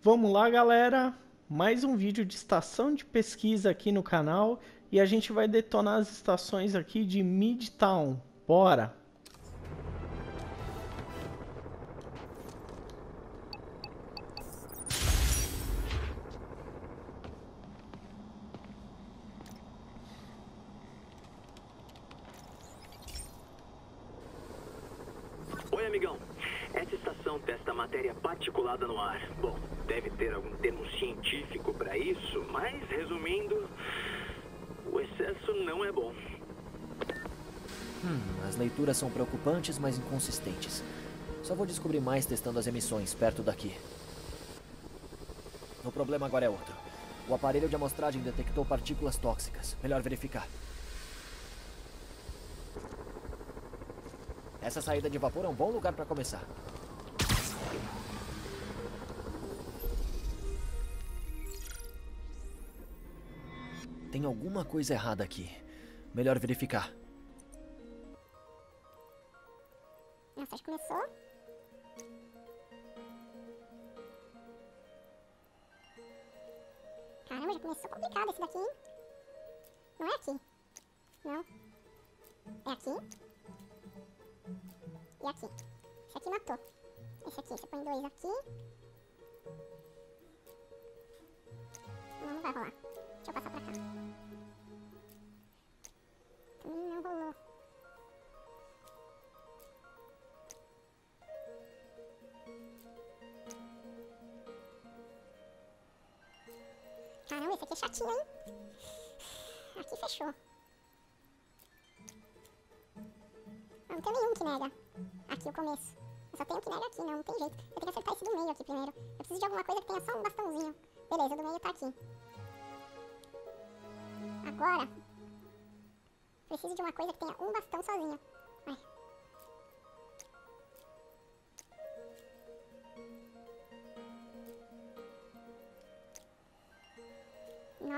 Vamos lá, galera. Mais um vídeo de estação de pesquisa aqui no canal. E a gente vai detonar as estações aqui de Midtown. Bora! Oi, amigão. Essa estação testa matéria particulada no ar. Bom, deve ter algum termo científico para isso, mas resumindo, o excesso não é bom. Hum, as leituras são preocupantes, mas inconsistentes. Só vou descobrir mais testando as emissões perto daqui. O problema agora é outro. O aparelho de amostragem detectou partículas tóxicas. Melhor verificar. Essa saída de vapor é um bom lugar para começar. Tem alguma coisa errada aqui. Melhor verificar. Acho que começou. Caramba, já começou complicado esse daqui, hein? Não é aqui. Não. É aqui. E aqui. Esse aqui matou. Esse aqui, você põe dois aqui. Não, não vai rolar. Deixa eu passar pra cá. Chatinho, hein? Aqui fechou. Não tem nenhum que nega. Aqui o começo. Eu só tenho que nega aqui, não, não tem jeito. Eu tenho que acertar esse do meio aqui primeiro. Eu preciso de alguma coisa que tenha só um bastãozinho. Beleza, o do meio tá aqui. Agora, preciso de uma coisa que tenha um bastão sozinho.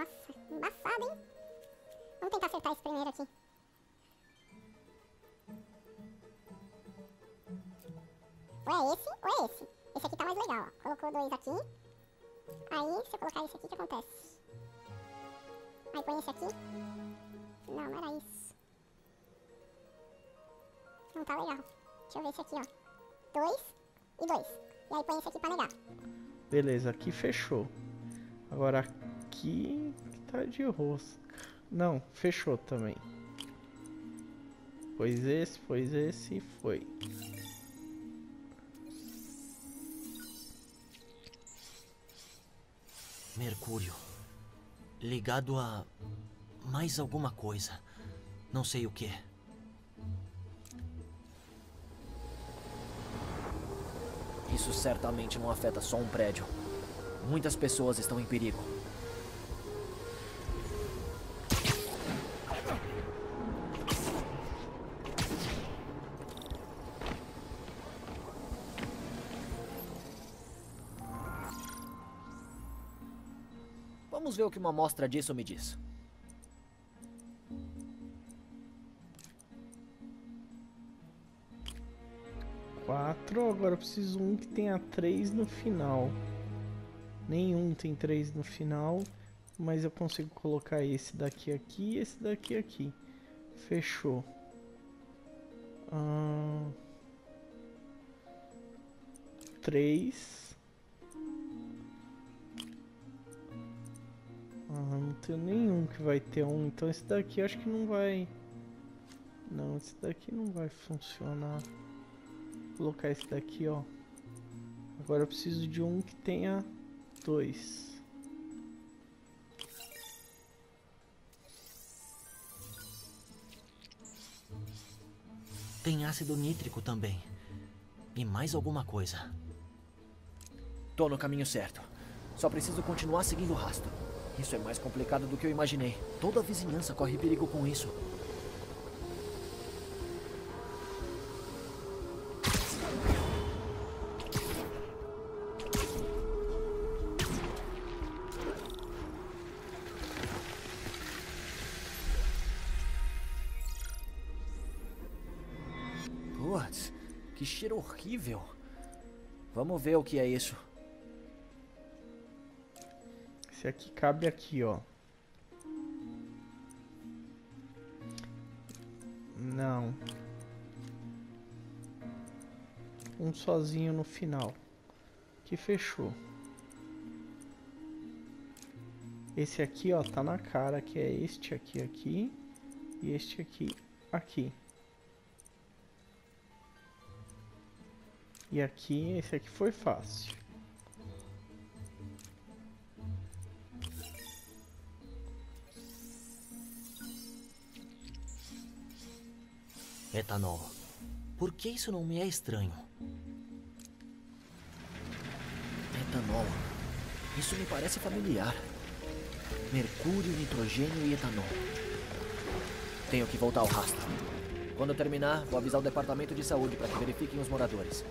Nossa, embaçado, hein? Vamos tentar acertar esse primeiro aqui. Ou é esse, ou é esse. Esse aqui tá mais legal, ó. Colocou dois aqui. Aí, se eu colocar esse aqui, o que acontece? Aí põe esse aqui. Não, não era isso. Não tá legal. Deixa eu ver esse aqui, ó. Dois e dois. E aí põe esse aqui pra negar. Beleza, aqui fechou. Agora aqui tá de rosca. Não, fechou também. Pois esse, pois esse foi. Mercúrio. Ligado a. mais alguma coisa. Não sei o que. Isso certamente não afeta só um prédio. Muitas pessoas estão em perigo. Vamos ver o que uma amostra disso me diz. Quatro, agora eu preciso um que tenha três no final. Nenhum tem três no final, mas eu consigo colocar esse daqui aqui e esse daqui aqui. Fechou. Ah, três. Ah, não tenho nenhum que vai ter um, então esse daqui acho que não vai. Não, esse daqui não vai funcionar. Vou colocar esse daqui, ó. Agora eu preciso de um que tenha dois. Tem ácido nítrico também. E mais alguma coisa. Tô no caminho certo. Só preciso continuar seguindo o rastro. Isso é mais complicado do que eu imaginei. Toda a vizinhança corre perigo com isso. Putz, que cheiro horrível. Vamos ver o que é isso. Esse aqui cabe aqui, ó. Não. Um sozinho no final. Que fechou. Esse aqui, ó, tá na cara que é este aqui aqui e este aqui aqui. E aqui, esse aqui foi fácil. Etanol. Por que isso não me é estranho? Etanol. Isso me parece familiar. Mercúrio, nitrogênio e etanol. Tenho que voltar ao rastro. Quando terminar, vou avisar o departamento de saúde para que verifiquem os moradores.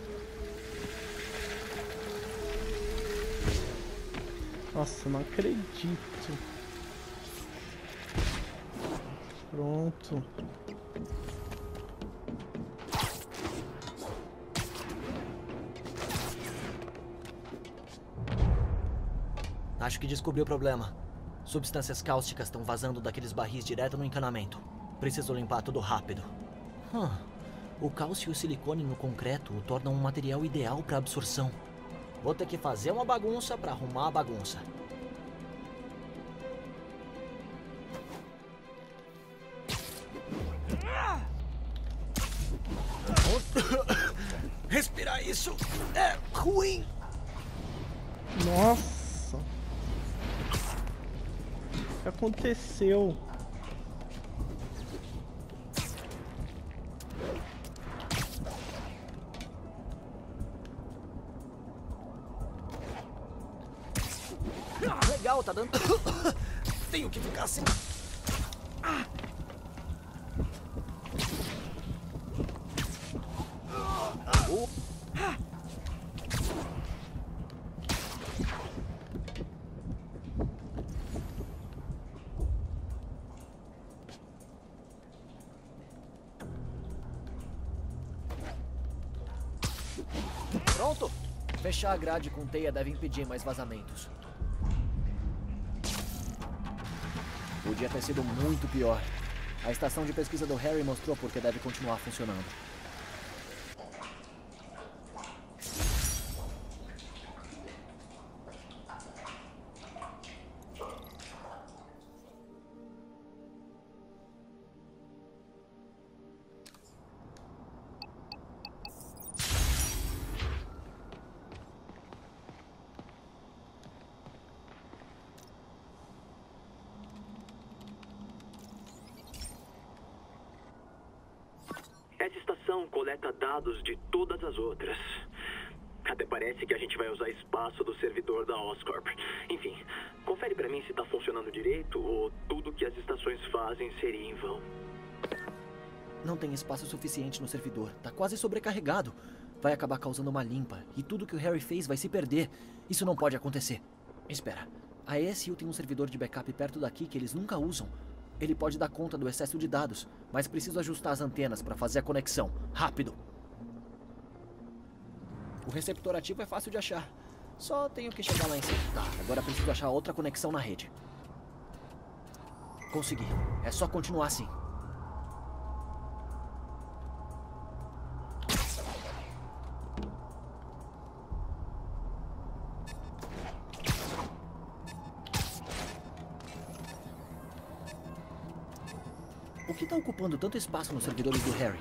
Nossa, não acredito. Pronto. Acho que descobri o problema. Substâncias cáusticas estão vazando daqueles barris direto no encanamento. Preciso limpar tudo rápido. Hum, o cálcio e o silicone no concreto o tornam um material ideal para absorção. Vou ter que fazer uma bagunça para arrumar a bagunça. Que aconteceu? Pronto! Fechar a grade com teia deve impedir mais vazamentos. Podia ter sido muito pior. A estação de pesquisa do Harry mostrou por que deve continuar funcionando. Estação coleta dados de todas as outras. Até parece que a gente vai usar espaço do servidor da Oscorp. Enfim, confere pra mim se tá funcionando direito ou tudo que as estações fazem seria em vão. Não tem espaço suficiente no servidor. Tá quase sobrecarregado. Vai acabar causando uma limpa. E tudo que o Harry fez vai se perder. Isso não pode acontecer. Espera. A ESU tem um servidor de backup perto daqui que eles nunca usam. Ele pode dar conta do excesso de dados, mas preciso ajustar as antenas para fazer a conexão. Rápido! O receptor ativo é fácil de achar. Só tenho que chegar lá em cima. Tá, agora preciso achar outra conexão na rede. Consegui. É só continuar assim. Tanto espaço nos servidores do Harry?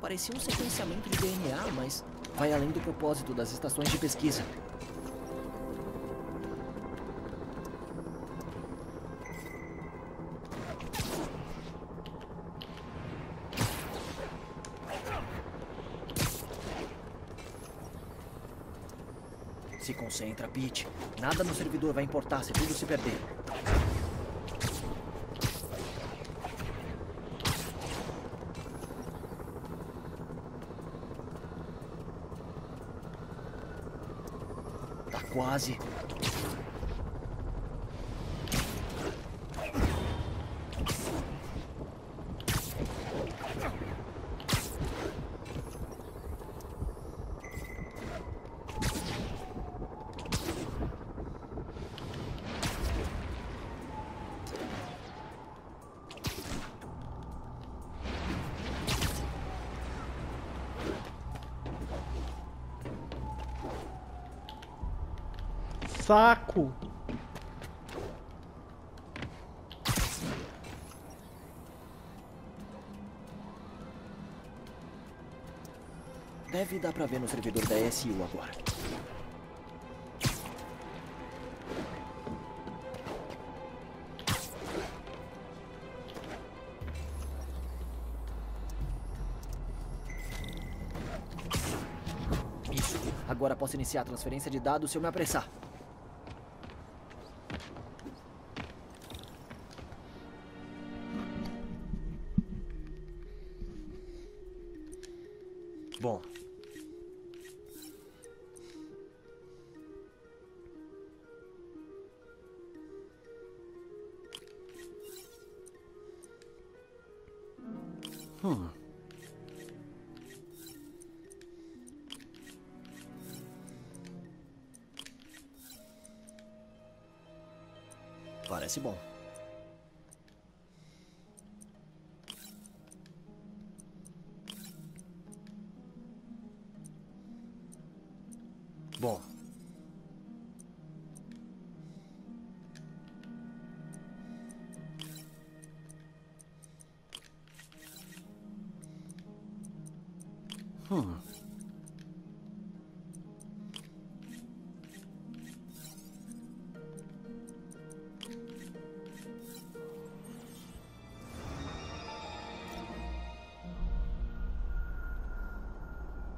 Parecia um sequenciamento de DNA, mas vai além do propósito das estações de pesquisa. Se concentra, Pete. Nada no servidor vai importar se tudo se perder. Quase. Saco! Deve dar pra ver no servidor da ESU agora. Isso. Agora posso iniciar a transferência de dados se eu me apressar. Bom. Hum.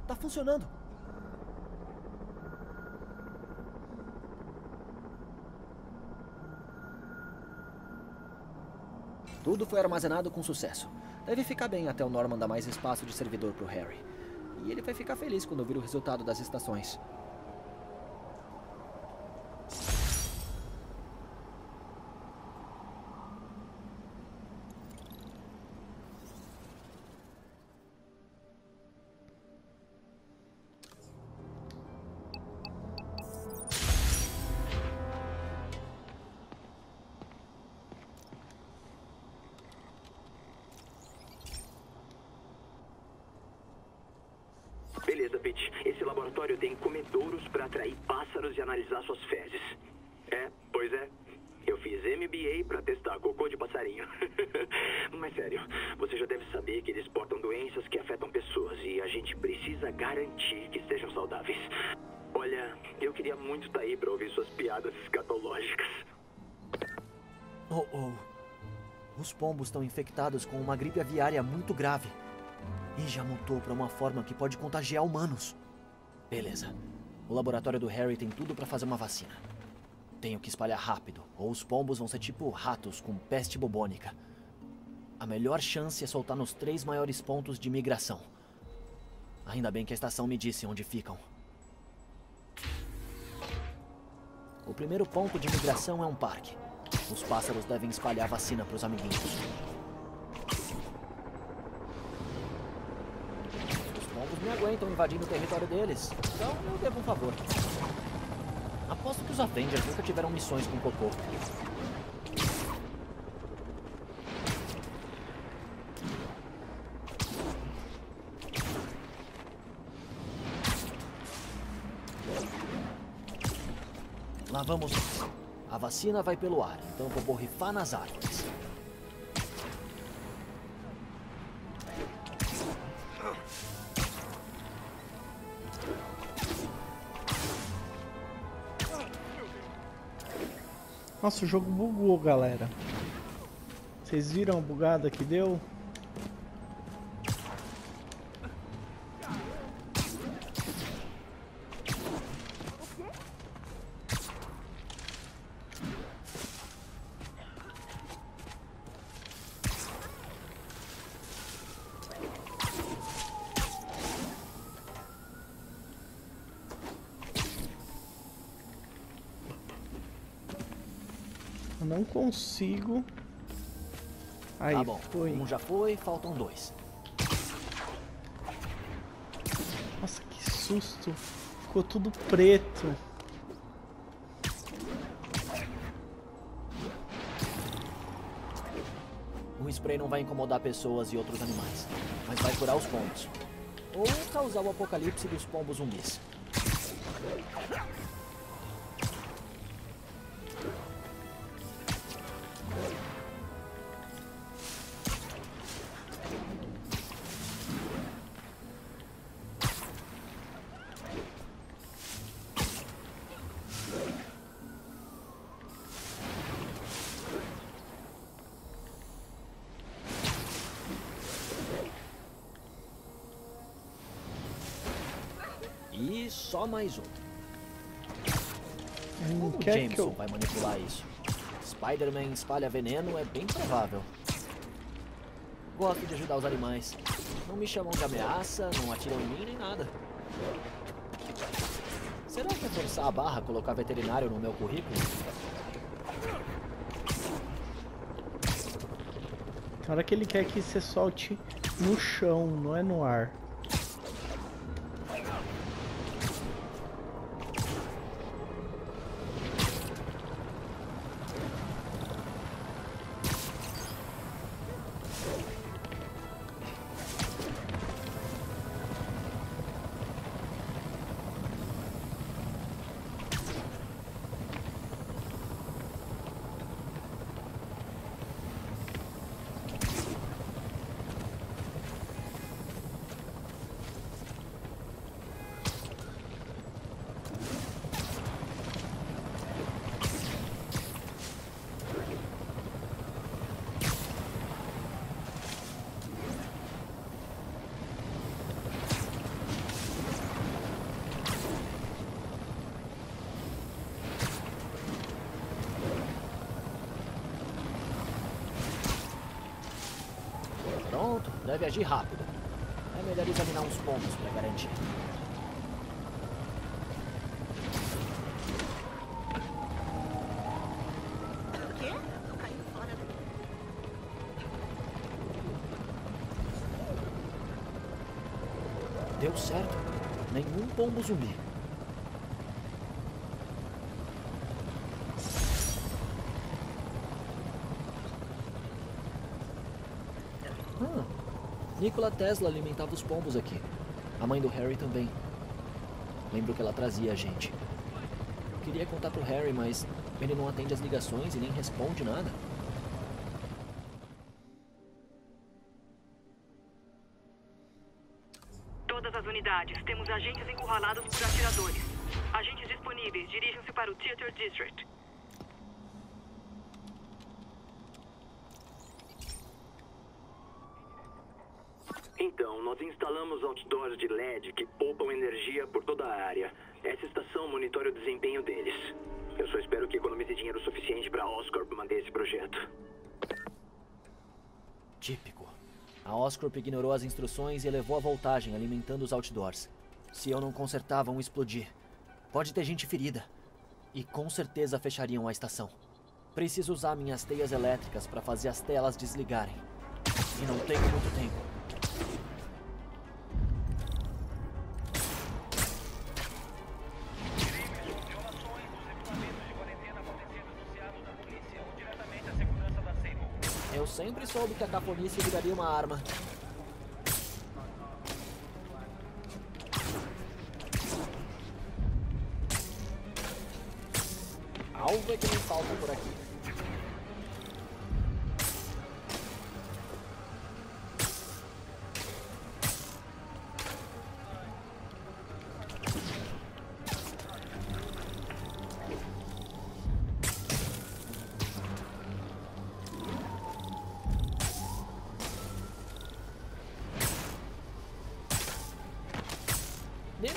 Tá funcionando. Tudo foi armazenado com sucesso. Deve ficar bem até o Norman dar mais espaço de servidor pro Harry. E ele vai ficar feliz quando ouvir o resultado das estações. Pete. Esse laboratório tem comedouros para atrair pássaros e analisar suas fezes. É, pois é. Eu fiz MBA para testar cocô de passarinho. Mas sério, você já deve saber que eles portam doenças que afetam pessoas e a gente precisa garantir que estejam saudáveis. Olha, eu queria muito estar aí para ouvir suas piadas escatológicas. Oh, oh. Os pombos estão infectados com uma gripe aviária muito grave. E já mutou para uma forma que pode contagiar humanos. Beleza. O laboratório do Harry tem tudo para fazer uma vacina. Tenho que espalhar rápido, ou os pombos vão ser tipo ratos com peste bubônica. A melhor chance é soltar nos três maiores pontos de migração. Ainda bem que a estação me disse onde ficam. O primeiro ponto de migração é um parque. Os pássaros devem espalhar vacina para os amiguinhos. Pombos me aguentam invadindo o território deles, então eu devo um favor. Aposto que os Avengers nunca tiveram missões com cocô. Lá vamos. A vacina vai pelo ar, então vou borrifar nas árvores. Nossa, o jogo bugou, galera. Vocês viram a bugada que deu? Eu não consigo. Aí, tá bom, foi. um já foi, faltam dois. Nossa, que susto. Ficou tudo preto. O spray não vai incomodar pessoas e outros animais, mas vai curar os pombos. Ou causar o apocalipse dos pombos zumbis. E só mais outra. Não Como Jameson eu... vai manipular isso? Spider-Man espalha veneno é bem provável. Gosto de ajudar os animais. Não me chamam de ameaça, não atiram em mim nem nada. Será que é forçar a barra colocar veterinário no meu currículo? Hora que ele quer que você solte no chão, não é no ar. Deve agir rápido. É melhor examinar uns pontos para garantir. Deu certo. Nenhum pombo zumbi. Ah, Nikola Tesla alimentava os pombos aqui. A mãe do Harry também. Lembro que ela trazia a gente. Queria contar pro Harry, mas ele não atende as ligações e nem responde nada. Todas as unidades, temos agentes encurralados por atiradores. Agentes disponíveis, dirijam-se para o Theater District. Então, nós instalamos outdoors de LED que poupam energia por toda a área. Essa estação monitora o desempenho deles. Eu só espero que economize dinheiro suficiente para a Oscorp manter esse projeto. Típico. A Oscorp ignorou as instruções e elevou a voltagem, alimentando os outdoors. Se eu não consertar, vão explodir. Pode ter gente ferida. E com certeza fechariam a estação. Preciso usar minhas teias elétricas para fazer as telas desligarem. E não tenho muito tempo. Soube que a caponice viraria uma arma.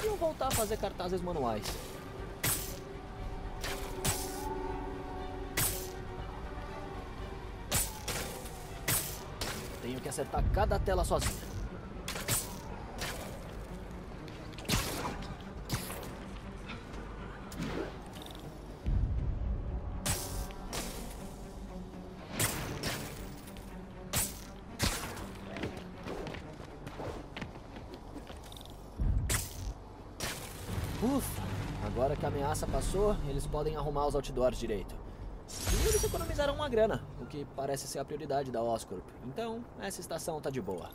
Deviam voltar a fazer cartazes manuais. Tenho que acertar cada tela sozinha. Ufa! Agora que a ameaça passou, eles podem arrumar os outdoors direito. E eles economizaram uma grana, o que parece ser a prioridade da Oscorp. Então, essa estação tá de boa.